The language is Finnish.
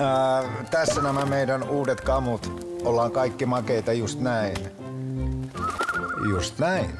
Ää, tässä nämä meidän uudet kamut. Ollaan kaikki makeita just näin. Just näin.